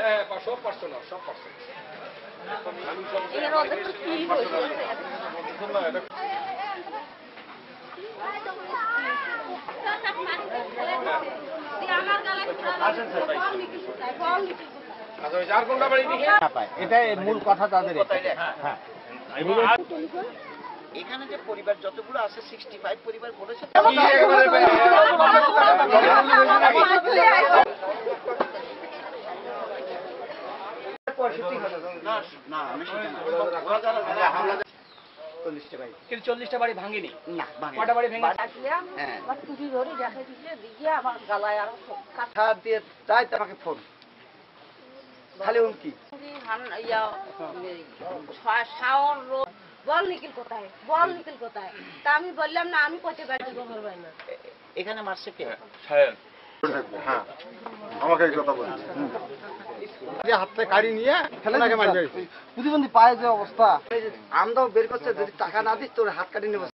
হ্যাঁ সব পার্সোনাল সব পার্সোনাল আচ্ছা ওই যার কোনটা বাড়ি দেখে? না পায়। এটাই মূল কথা তাদের এটাই। হ্যাঁ। এখানে যে পরিবার যতগুলো আছে সিক্সটি ফাইভ পরিবার বলেছে না না আমি সেটা না। ওরা যারা- চল্লিশটা ভাই কিন্তু চল্লিশটা বাড়ি ভাঙেনি? না কটা বাড়ি ভেঙে আসলাম। আমার টুপি ধরে দেখা দিচ্ছে দিয়ে আমার গালায় আরও কাটা হাত দিয়ে তাই তোমাকে ফোন। খালি হুমকি হান- এই, শা- শাওন রোড বল নিখিল কোথায়? বল নিখিল কোথায়? তা আমি বললাম না আমি কোথায় বাড়ি এখানে মারছে কে? হ্যাঁ আমাকে এই কথা বলছে। যে হাতে গাড়ি নিয়ে ওনাকে মারবে। প্রতিবন্ধী পায়ে যে অবস্থা। আমদাও বের করছে যদি টাকা না দিস তোর হাত কাটি নেব।